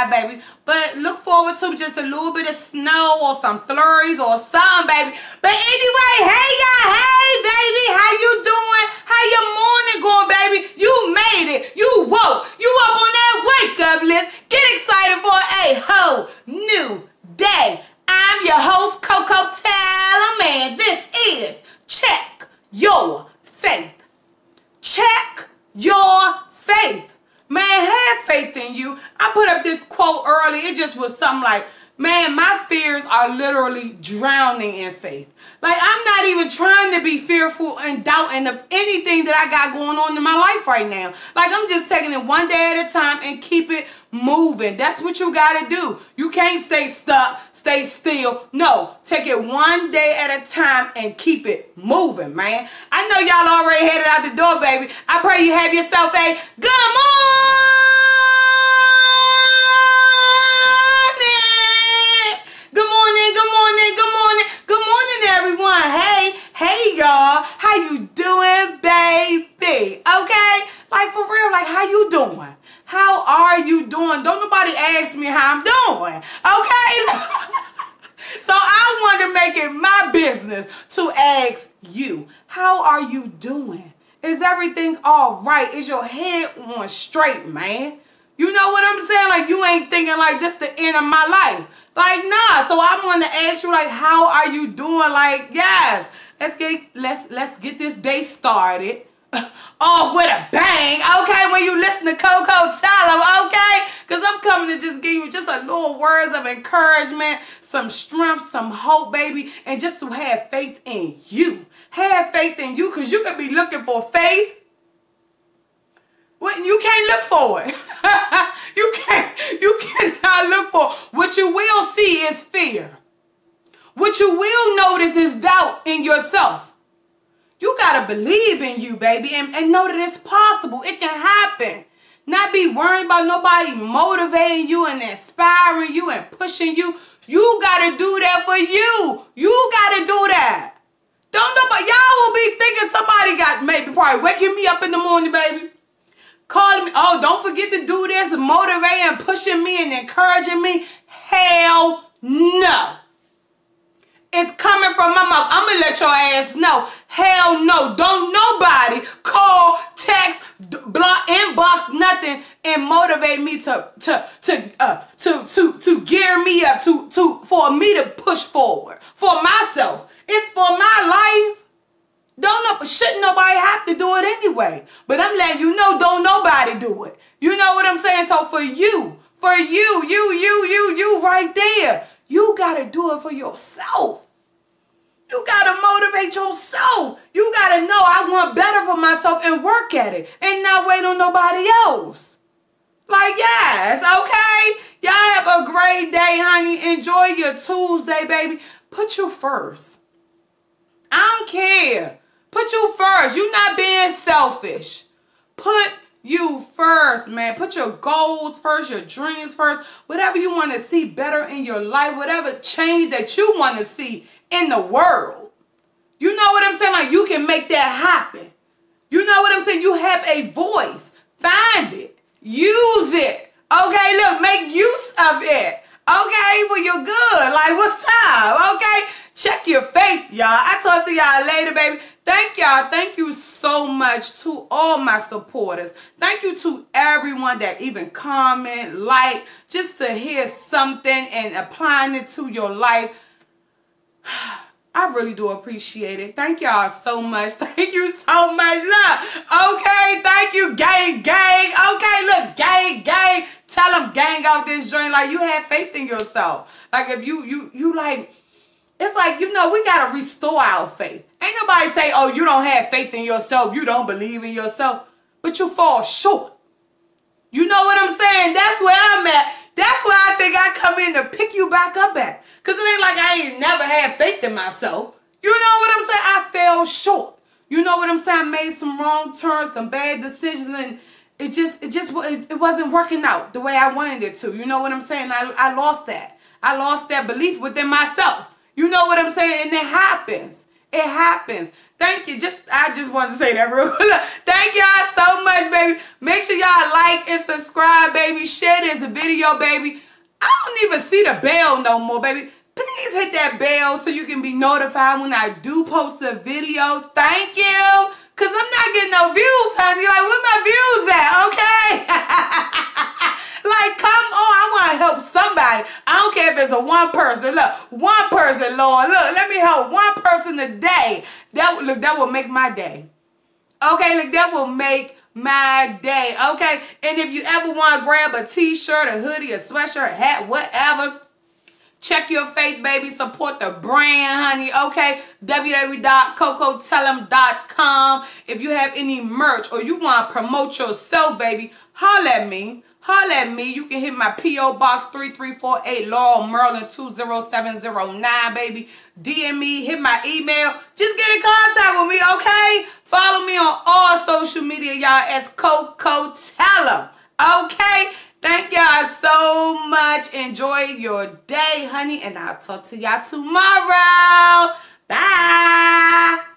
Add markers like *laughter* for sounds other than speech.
outside, baby. But look forward to just a little bit of snow or some flurries or something, baby. But anyway, hey y'all, hey baby, how you doing? How your morning going, baby? You made it. You woke. You up on that wake up list. Get excited for a whole new day. I'm your host, Koko Tellem, This is Check Your Faith. Check your faith. Man, have faith in you. I put up this just was something like, man, my fears are literally drowning in faith. Like, I'm not even trying to be fearful and doubting of anything that I got going on in my life right now. Like, I'm just taking it one day at a time and keep it moving. That's what you got to do. You can't stay stuck, stay still. No, take it one day at a time and keep it moving, man. I know y'all already headed out the door, baby. I pray you have yourself a good morning. I'm doing, okay? *laughs* so I want to make it my business to ask you, how are you doing? Is everything all right? Is your head on straight, man? You know what I'm saying? Like you ain't thinking like this the end of my life. Like nah. So I'm gonna ask you like how are you doing? Like yes. Let's get let's let's get this day started *laughs* off with a bang, okay? When you listen to Koko them, okay? Because I'm coming to just give you just a little words of encouragement, some strength, some hope, baby, and just to have faith in you. Have faith in you because you could be looking for faith when you can't look for it. *laughs* you can't, you cannot look for What you will see is fear. What you will notice is doubt in yourself. You got to believe in you, baby, and, and know that it's possible. It can happen. Not be worried about nobody motivating you and inspiring you and pushing you. You got to do that for you. You got to do that. Don't but y'all will be thinking somebody got maybe probably waking me up in the morning, baby. Calling me, oh, don't forget to do this, motivating, pushing me and encouraging me. Hell no. It's coming from my mouth. I'm gonna let your ass know. Hell no. Don't nobody call, text, block, inbox, nothing, and motivate me to to to uh to to to gear me up to to for me to push forward for myself. It's for my life. Don't know, shouldn't nobody have to do it anyway. But I'm letting you know, don't nobody do it. You know what I'm saying? So for you, for you, you, you, you, you right there. You got to do it for yourself. You got to motivate yourself. You got to know I want better for myself and work at it and not wait on nobody else. Like, yes, okay? Y'all have a great day, honey. Enjoy your Tuesday, baby. Put you first. I don't care. Put you first. You're not being selfish. Put you first, man. Put your goals first, your dreams first, whatever you want to see better in your life, whatever change that you want to see in the world. You know what I'm saying? Like you can make that happen. You know what I'm saying? You have a voice. Find it. Use it. Okay, look, make use of it. Okay, for your good. Like, what's up? Okay, check your faith, y'all. I talk to y'all later, baby. Thank y'all. Thank you so much to all my supporters. Thank you to everyone that even comment, like, just to hear something and applying it to your life. I really do appreciate it. Thank y'all so much. *laughs* Thank you so much. Look, okay, thank you, gang, gang. Okay, look, gang, gang. Tell them gang out this joint like you have faith in yourself. Like if you, you, you like, it's like, you know, we got to restore our faith. Ain't nobody say, oh, you don't have faith in yourself. You don't believe in yourself. But you fall short. You know what I'm saying? That's where I'm at. That's where I think I come in to pick you back up at. Because it ain't like I ain't never had faith in myself. You know what I'm saying? I fell short. You know what I'm saying? I made some wrong turns, some bad decisions, and it just, it just, it, wasn't working out the way I wanted it to. You know what I'm saying? I, I lost that. I lost that belief within myself. You know what I'm saying? And it happens. It happens. Thank you. Just I just wanted to say that real. *laughs* Thank y'all so much, baby. Make sure y'all like and subscribe, baby. Share this video, baby. I don't even see the bell no more, baby. Please hit that bell so you can be notified when I do post a video. Thank you. Because I'm not getting no views, honey. Like, where my views at, okay? *laughs* like, come on. I want to help somebody. I don't care if it's a one person. Look, one person, Lord. Look, let me help one person a day. That, look, that will make my day. Okay, look, that will make my day. Okay, and if you ever want to grab a t-shirt, a hoodie, a sweatshirt, hat, whatever, Check your faith, baby. Support the brand, honey. Okay. www.kokotellem.com. If you have any merch or you want to promote yourself, baby, holla at me. Holla at me. You can hit my P.O. Box 3348 Laurel, Maryland 20709, baby. DM me. Hit my email. Just get in contact with me, okay? Follow me on all social media, y'all, as Koko Tellem. Okay? Thank y'all so much. Enjoy your day, honey, and I'll talk to y'all tomorrow. Bye.